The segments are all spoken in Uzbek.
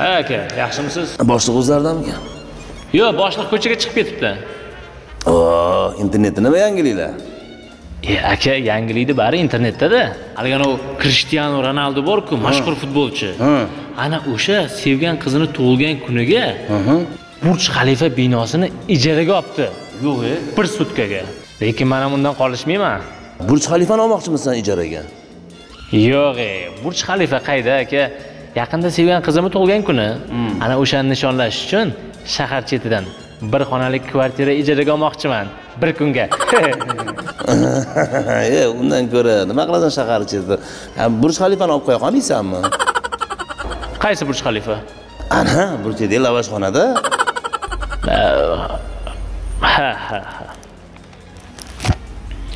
ha aka yaxshimisiz? Boshliq o'zlaridamikan yo'q boshliq ko'chaga chiqib ketibdi. O internetda nima yangiliklar e aka yangilikni bari internetda-da haligi anavi krishtianu ronaldu borku mashhur futbolchi. Ana o'sha sevgan qizini tug'ilgan kuniga burj xalifa binosini ijaraga olibdi. Yo'q e. Bir sutkaga. Lekin man ham undan qolishmayman. Burj xalifani olmoqchimisan ijaraga? Yo'q e burj xalifa qayda aka yaqinda sevgan qizimni tug'ilgan kuni ana o'shani nishonlash uchun shahar chetidan bir xonalik kvartira ijaraga olmoqchiman. Bir kunga. E undan ko'ra nima qilasan shahar Ha, burj xalifani olib qo'ya qolmaysanmi qaysi burj xalifa? Ana burchdagi lavashxonada ha ha ha.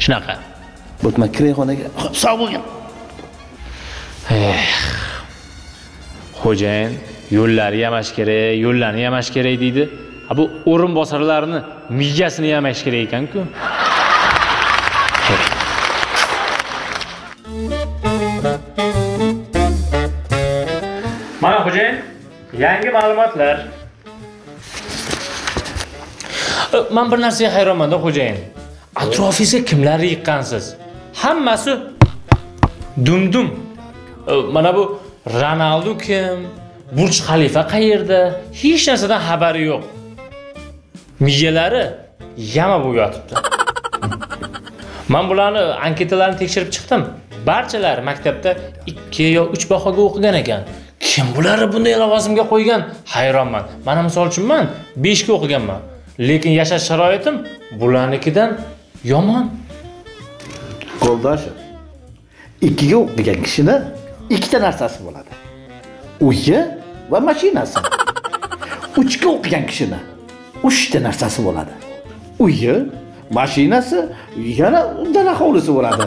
Shunaqa. Bo'tma kiray xonaga. Sog' bo'lgin xo'jayin yo'llari yamash kerak yo'llarni yamash kerak deydi. Ha bu o'rinbosarlarni miyasini yamash kerak ekanku. Mana xo'jayin yangi ma'lumotlar. Man bir narsaga hayronmanda xo'jayin. Atrofingizga kimlarni yiqqansiz? Hammasi dumdum. Mana bu ronaldu kim? Burj xalifa qayerda? Hech narsadan xabari yo'q. Miyalari yama bo'lib yotibdi. Man bularni anketalarini tekshirib chiqdim. Barchalari maktabda ikki yo uch bahoga o'qigan ekan. Kim bularni bunday lavozimga qo'ygan? Hayronman. Mana misol uchun man beshga o'qiganman. Lekin yashash sharoitim bularnikidan yomon. Yo'ldoshev ikkiga o'qigan kishini ikkita narsasi bo'ladi. Uyi va mashinasi. Uchga o'qigan kishini uchta narsasi bo'ladi. Uyi mashinasi yana dala hovlisi bo'ladi.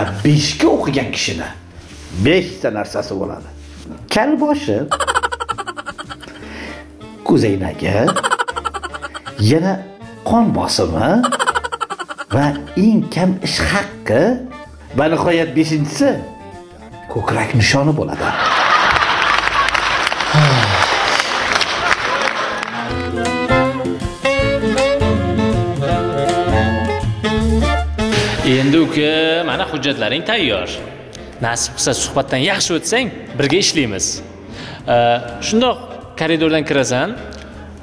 A beshga o'qigan kishini beshta narsasi bo'ladi. Kalboshi ko'zoynagi yana qon bosimi va eng kam ish haqqi va nihoyat beshinchisi ko'krak nishoni bo'ladi. Endi uka mana hujjatlaring tayyor. Nasib qilsa suhbatdan yaxshi o'tsang birga ishlaymiz. Shundoq koridordan kirasan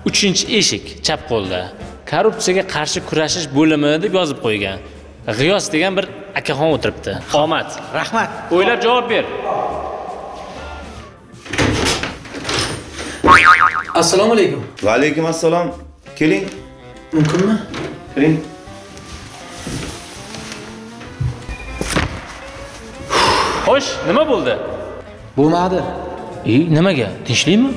uchinchi eshik chap qo'lda. Korrupsiyaga qarshi kurashish bo'limi deb yozib qo'ygan. G'iyos degan bir akaxon o'tiribdi. Omad rahmat. O'ylab javob ber. Assalomu alaykum. Va alaykum assalom. Keling. Mumkinmi? Kiring xo'sh nima bo'ldi? Bo'lmadi. E nimaga? Tinchlikmi?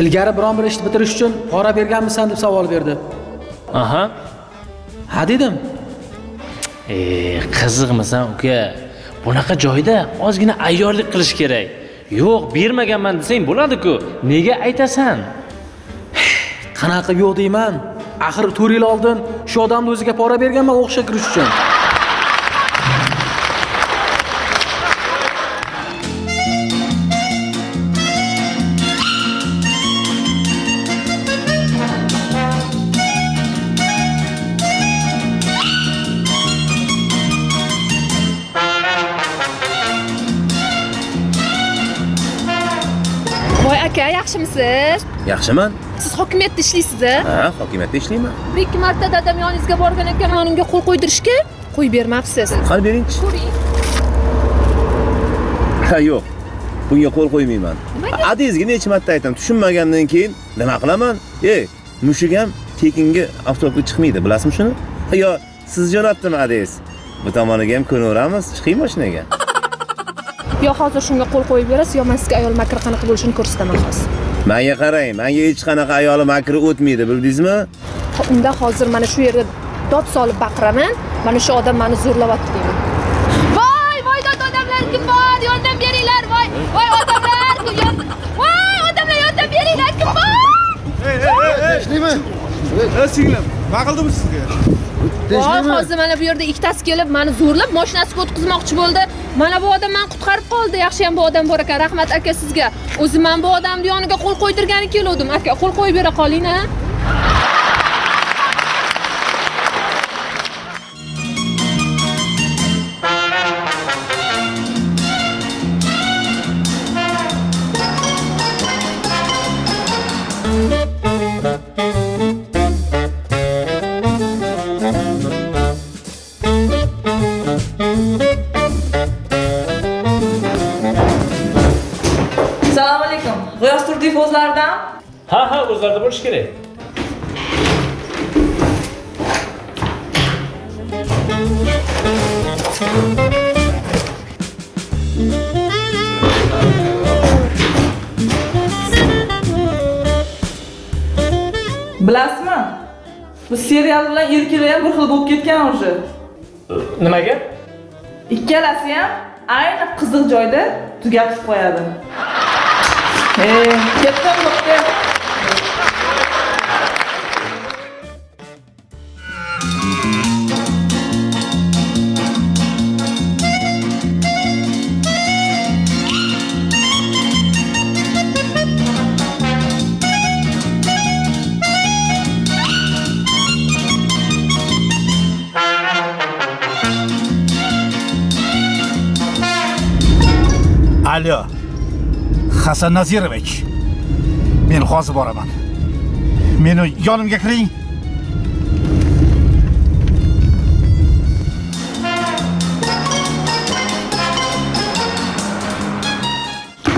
Ilgari biron bir ishni bitirish uchun pora berganmisan deb savol berdi. Aha. Ha dedim E, qiziqmisan uka bunaqa joyda ozgina ayyorlik qilish kerak. Yo'q bermaganman desang bo'ladi-ku. Nega aytasan? Qanaqa yo'q deyman. Axir to'rt yil oldin shu odamni o'ziga pora berganman o'qishga kirish uchun. Yaxshimisiz? Yaxshiman. Siz hokimiyatda ishlaysiz a ha hokimiyatda ishlayman. Bir ikki marta dadam yoningizga borgan ekan unga qo'l qo'ydirishga qo'yib bermabsiz. Qani beringchi ko'ring. Ha yo'q. Bunga qo'l qo'ymayman. Nimaga? adangizga necha marta aytaman? Tushunmagandan keyin nima qilaman? Ey mushuk ham tekinga avtobusga chiqmaydi bilasizmi shuni? Yo siz jo'natdimi adangiz bu tomoniga ham ko'naveramiz chiqing mashinaga. Yo hozir shunga qo'l qo'yib berasiz yo man sizga ayol makri qanaqa bo'lishini ko'rsataman hozir manga qarang manga hech qanaqa ayoli makri o'tmaydi bildingizmi? Unda hozir mana shu yerda dod solib baqiraman mana shu odam mani zo'rlayapti deyman. Voy voy dod odamlar kim? Bor yordam beringlar voy voy odamlar voy odamlar yordam beringlar kim? Bor ishlayman ey singlim. Nima qildimi sizga voy hozir mana bu yerda ikkitasi kelib mani zo'rlab mashinasiga o'tkazmoqchi bo'ldi mana bu odam mani qutqarib qoldi. Yaxshi ham bu odam bor ekan. Rahmat aka sizga. O'zim man bu odamni yoniga qo'l qo'ydirgani keluvdim. Aka qo'l qo'yib bera qoling a o'zlarida bo'lishi kerak Bilasizmi? Bu serial bilan Erkila ham bir xil bo'lib ketgan уже. nimaga Ikkalasi ham ayni qiziq joyda tugatib qo'yadi. Ey, ketdim bo'pti. Hasan Nazirovich. Men hozir boraman. Meni yonimga kiring.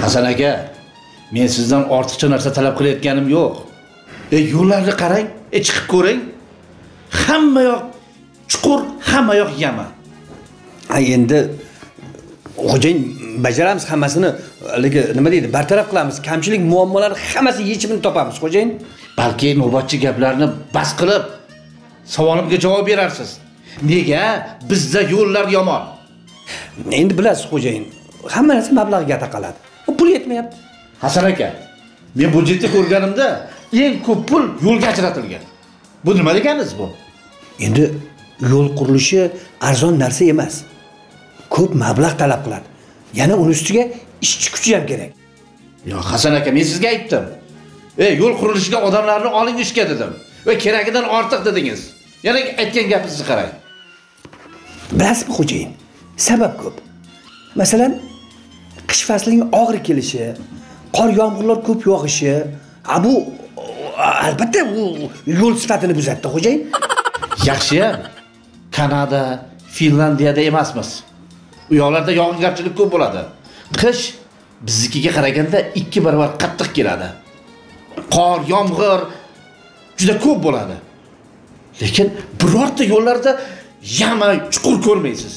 Hasan aka, men sizdan ortiqcha narsa talab qilayotganim yo'q. E yo'llarni qarang, e chiqib ko'ring. Hamma yoq chuqur, hamma yoq yama. Ha endi xo'jayin bajaramiz hammasini. Haligi nima deydi bartaraf qilamiz. Kamchilik muammolar hammasi yechimini topamiz xo'jayin. Balki navbatchi gaplarni bas qilib savolimga javob berarsiz. Nega? Bizda yo'llar yomon. Endi bilasiz xo'jayin hamma narsa mablag'ga taqaladi pul yetmayapti. Hasan aka men budjetni ko'rganimda eng ko'p pul yo'lga ajratilgan. Bu nima deganingiz bu? Endi yo'l qurilishi arzon narsa emas ko'p mablag' talab qiladi. Yana uni ustiga ishchi kuchi ham kerak. Yo hasan aka men sizga aytdim. Ey yo'l qurilishiga odamlarni oling ishga dedim. Va keragidan ortiq dedingiz. Yana aytgan gapingizni qarang. Bilasizmi xo'jayin? Sabab ko'p. Masalan qish faslining og'ir kelishi qor yomg'irlar ko'p yog'ishi. A bu albatta u yo'l sifatini buzadida xo'jayin. Yaxshiyam. Kanada finlandiyada emasmiz u yoqlarda yog'ingarchilik ko'p bo'ladi. Qish biznikiga qaraganda ikki barobar qattiq keladi. Qor yomg'ir juda ko'p bo'ladi. Lekin birorta yo'llarda yama chuqur ko'rmaysiz.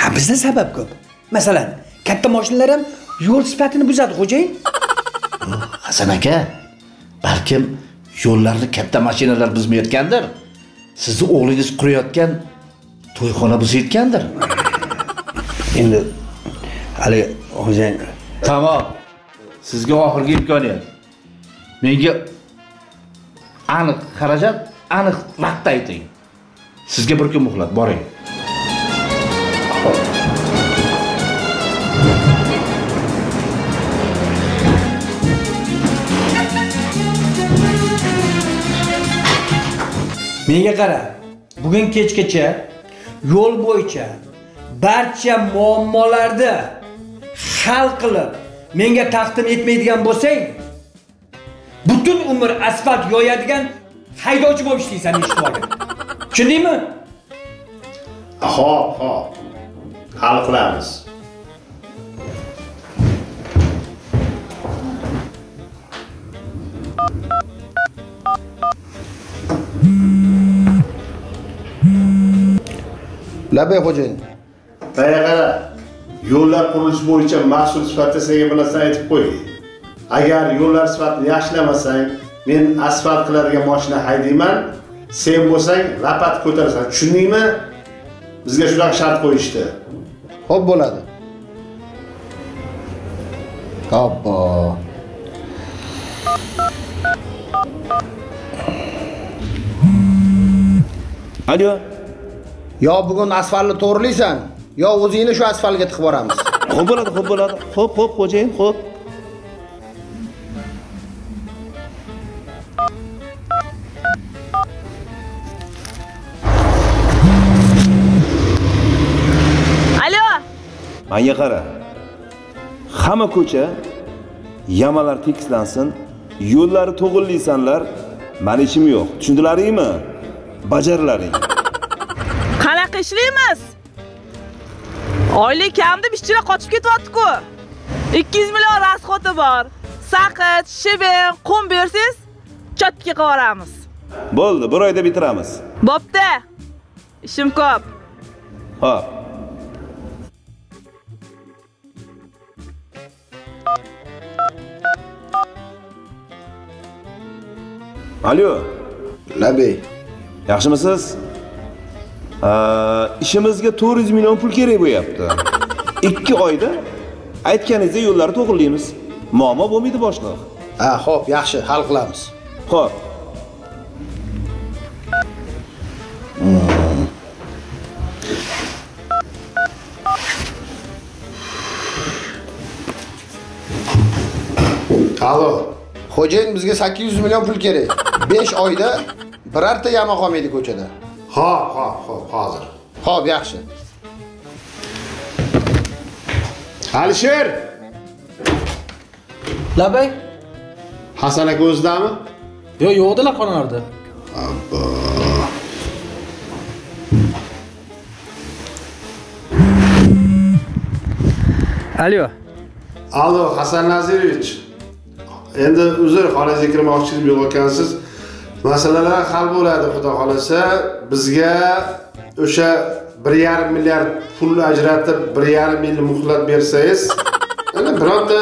Ha bizda sabab ko'p. Masalan katta mashinalar ham yo'l sifatini buzadi xo'jayin. Hasan aka balkim yo'llarni katta mashinalar buzmayotgandir. Sizni o'g'lingiz qurayotgan to'yxona buzayotgandir endi haligi xo'jayin tamom. Sizga oxirgi imkoniyat. Menga aniq xarajat aniq vaqt ayting. Sizga bir kun muhlat boring. Menga qara bugun kechgacha yo'l bo'yicha barcha muammolarni hal qilib menga taqdim etmaydigan bo'lsang butun umr asfalt yoyadigan haydovchi bo'lib ishlaysan tushundingmi Hop, hop. Hal qilamiz. labay xo'jayin Qara. Yo'llar qurilishi bo'yicha mas'ul sifatida senga bir narsa aytib qo'y. Agar yo'llar sifatini yaxshilamasang, men asfalt qiladigan mashina haydayman. Sen bo'lsang lapat ko'tarasan. Tushundingmi? Bizga shunaqa shart qo'yishdi. ho'p bo'ladi obbo Alyo. yo bugun asfaltni to'g'rilaysan yo o'zingni shu asfaltga tiqib boramiz Xo'p bo'ladi, xo'p bo'ladi. Xo'p, xo'p, xo'jayin, xo'p. alo Menga qara. Hamma ko'cha yamalar tekislansin, yo'llari to'g'rilaysanlar. Mani ishim yo'q. Tushundilaringmi? Bajarilaring. qanaqa ishlaymiz oylik kamida ishchilar qochib ketyapti-ku 200 million rasxoti bor. Saqich shibin qum bersangiz chotga qilib yuboramiz. Bo'ldi, bir oyda bitiramiz. bo'pti. Ishim ko'p. Xo'p. Alyo, labey. Yaxshimisiz? Ishimizga 400 million pul kerak bo'lyapti. 2 oyda aytganingizda yo'llarni to'g'rilaymiz. Muammo bo'lmaydi boshliq. ha xo'p yaxshi hal qilamiz Xo'p. allo xo'jayin bizga 800 million pul kerak 5 oyda birorta yama qolmaydi ko'chada Hop, hop, hop, hozir. xo'p yaxshi Alisher, labay Hasan aka o'zidami? yo yo'qdilar xonalarda alo Allo, Hasan Nazirovich. Endi uzr, xonangizga kirmoqchi deb yo'qotgansiz. Masalalar hal bo'ladi, xudo xolasa. Bizga o'sha 1.5 milliard pul ajratib, 1.5 yil muhlat bersangiz, ana bironta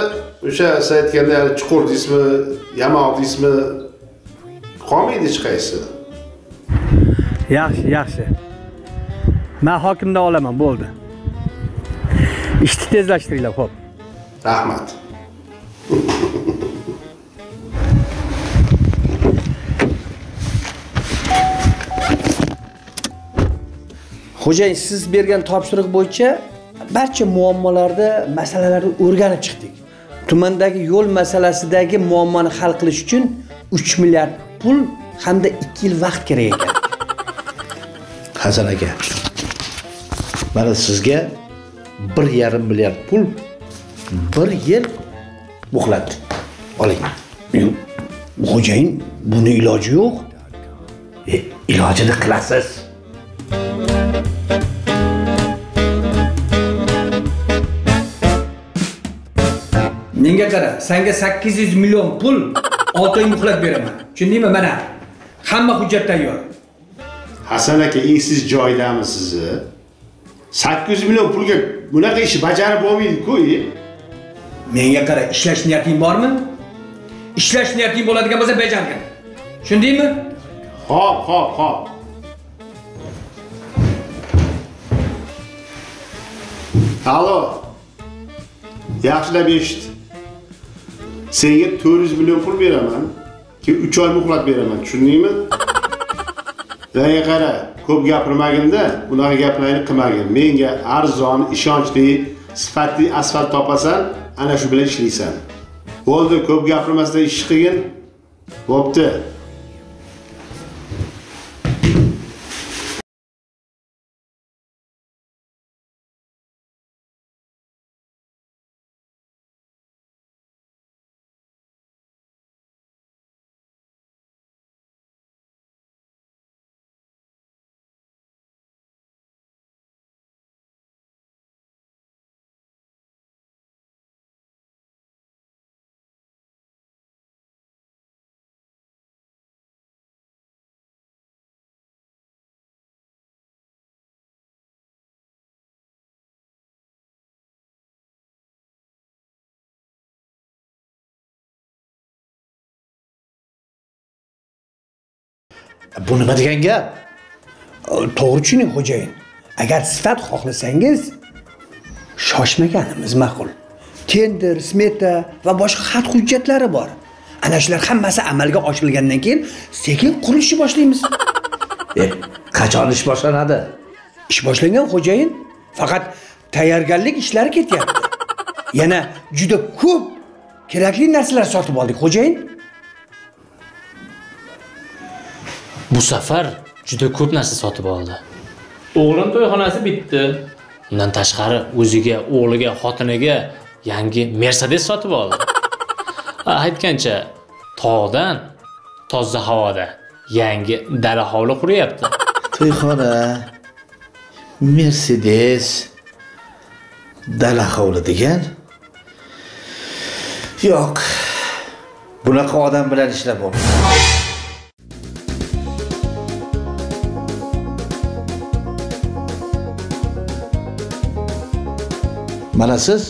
o'sha siz aytganda chuqur deysizmi, yamoq deysizmi, qolmaydi hech qaysi. yaxshi yaxshi man hokimdan olaman bo'ldi ishni tezlashtiringlar xo'p Rahmat. Xo'jayin siz bergan topshiriq bo'yicha barcha muammolarni masalalarni o'rganib chiqdik. Tumandagi yo'l masalasidagi muammoni hal qilish uchun 3 milliard pul hamda 2 yil vaqt kerak ekan. Hasan aka mana sizga bir yarim milliard pul bir yil muhlat oling. Xo'jayin buni iloji yo'q. E, ilojini qilasiz menga qara sanga 800 million pul 6 oy muhlat beraman tushundingmi mana hamma hujjat tayyor Hasan aka, esiz joydami sizni? 800 million pulga bunaqa ish bajarib bo'lmaydi-ku. menga qara ishlash niyating bormi ishlash niyating bo'ladigan bo'lsa bajargin tushundingmi Hop, hop, hop. Allo. Yaxshilab eshit. Senga 400 million pul beraman, keyin 3 oy muhlat beraman, tushundingmi? Menga qara, ko'p gapirmaginda, bunaqa gaplarni qilmagin. Menga arzon, ishonchli, sifatli asfalt topasan, ana shu bilan ishlaysan. Bo'ldi, ko'p gapirmasdan ish qilgin. Bo'pti. Bu nima degan gap? To'g'ri tushuning xo'jayin. Agar sifat xohlasangiz shoshmaganimiz ma'qul. Tender smeta va boshqa xat hujjatlari bor. Ana shular hammasi amalga oshirilgandan keyin sekin qurilishni boshlaymiz. E, qachon ish boshlanadi? ish boshlangan xo'jayin. Faqat tayyorgarlik ishlari ketyapti. Yana juda ko'p kerakli narsalar sotib oldik xo'jayin Bu safar juda ko'p narsa sotib oldi. O'g'lim to'yxonasi bitdi. Undan tashqari o'ziga, o'g'liga, xotiniga yangi Mercedes sotib oldi. Ha, Aytgancha, tog'dan toza havoda yangi dala hovli quryapti. To'yxona, Mercedes, dala hovli degan. Yo'q. Bunaqa odam bilan ishlab bo'lmaydi. Mana siz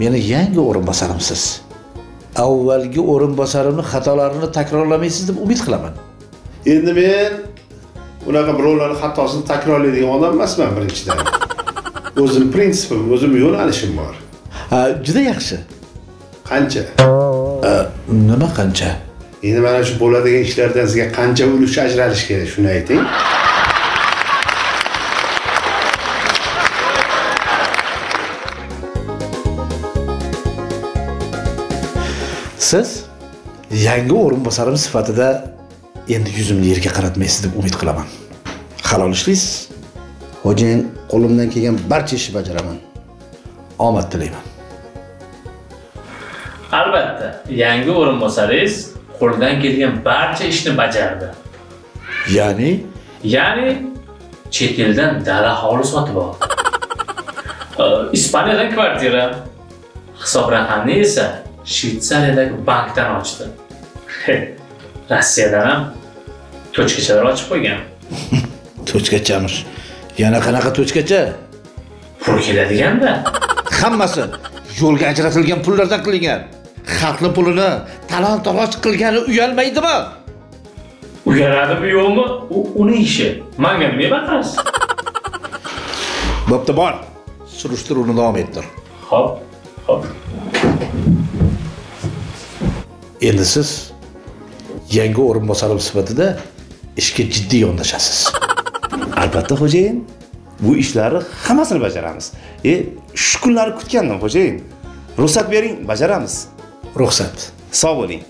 meni yangi o'rinbosarimsiz. Avvalgi o'rinbosarimni xatolarini takrorlamaysiz deb umid qilaman. endi men unaqa birovlarni xatosini takrorlaydigan odam emasman birinchidan o'zim prinsipim o'zim yo'nalishim bor Ha, juda yaxshi. qancha Nima qancha? endi mana shu bo'ladigan ishlardan sizga qancha ulush ajralishi kerak shuni ayting Siz yangi o'rinbosarim sifatida endi yuzimni yerga qaratmaysiz deb umid qilaman. Halol ishlaysiz. xo'jayin qo'limdan kelgan barcha ishni bajaraman Omad tilayman. Albatta, yangi o'rinbosaringiz qo'ldan kelgan barcha ishni bajardi. Ya'ni Ya'ni chet eldan dala hovli sotib oldi. Ispaniyadan kvartira, hisob raqamni esa Shvetsariyadagi bankdan ochdi. Rossiyadan ham tochkachalar ochib qo'ygan. tochkachamish. Yana qanaqa tochkacha? Pul keladiganda Hammasi yo'lga ajratilgan pullardan qilingan. Xalqni pulini talon-taroj qilgani uyalmaydimi? uyaladimi yo'qmi? U uni ishi. Menga nima baqirasiz? Bo'pti, bor. Surishtiruvni davom ettir. Xo'p, xo'p. Endi siz yangi o'rinbosarim sifatida ishga jiddiy yondashasiz. albatta xo'jayin bu ishlarni hammasini bajaramiz e shu kunlarni kutgandim xo'jayin ruxsat bering bajaramiz Ruxsat. sog' bo'ling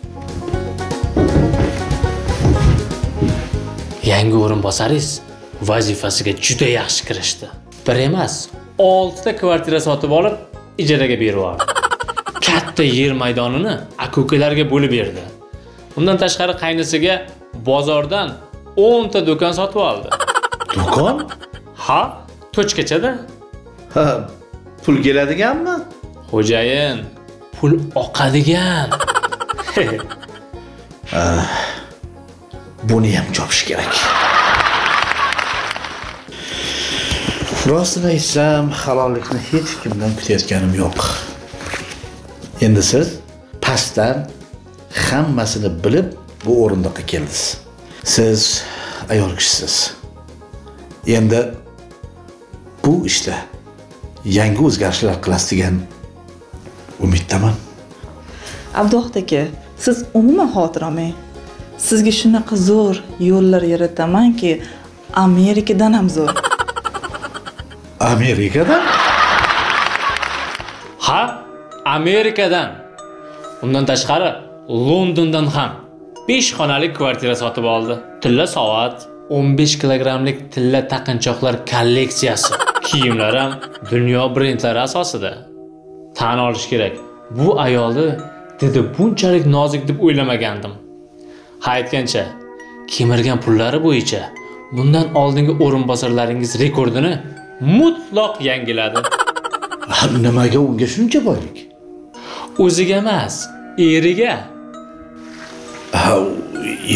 Yangi o'rinbosaringiz vazifasiga juda yaxshi kirishdi. Bir emas, 6 ta kvartira sotib olib, ijaraga berib yubordi. Katta yer maydonini aka-ukalarga bo'lib berdi. Undan tashqari qaynisiga bozordan 10 ta do'kon sotib oldi. Do'kon? Ha, tochkachada. Ha, pul keladiganmi? Xo'jayin, pul oqadigan. Buni ham chopish kerak. Rostini aytsam, halollikni hech kimdan kutayotganim yo'q. Endi siz pastdan hammasini bilib bu o'rindiqqa keldingiz. Siz ayol kishisiz. Endi bu ishda yangi o'zgarishlar qilasiz degan umiddaman. abduxot aka siz umuman xavotir olmang sizga shunaqa zo'r yo'llar yaratamanki amerikadan ham zo'r Amerikada? Ha, Amerikadan. Undan tashqari Londondan ham 5 xonali kvartira sotib oldi. Tilla soat, 15 kilogrammlik tilla taqinchoqlar kolleksiyasi. Kiyimlar ham dunyo brendlari asosida. Tan olish kerak. Bu ayolni dedi bunchalik nozik deb o'ylamagandim. Ha aytgancha, kemirgan pullari bo'yicha bundan oldingi o'rinbosarlaringiz rekordini mutlaq yangiladi. Nimaga unga shuncha boylik? O'ziga emas, eriga. Ha,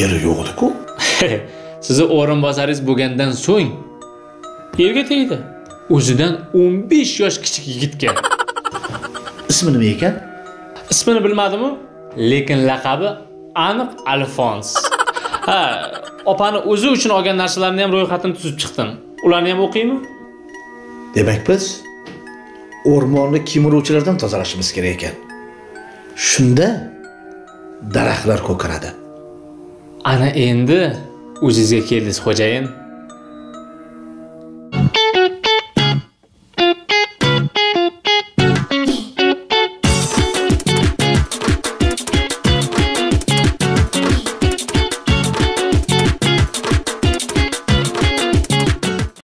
eri yo'q edi-ku. Sizni o'rinbosaringiz bo'lgandan so'ng erga tegdi. O'zidan 15 yosh kichik yigitga. Ismi nima ekan? Ismini bilmadim-u, lekin laqabi aniq Alfons. Ha, opani o'zi uchun olgan narsalarni ham ro'yxatini tuzib chiqdim. Ularni ham o'qiymi? Demak biz o'rmonni kemiruvchilardan tozalashimiz kerak ekan. Shunda daraxtlar ko'karadi. Ana endi o'zingizga keldingiz, xo'jayin.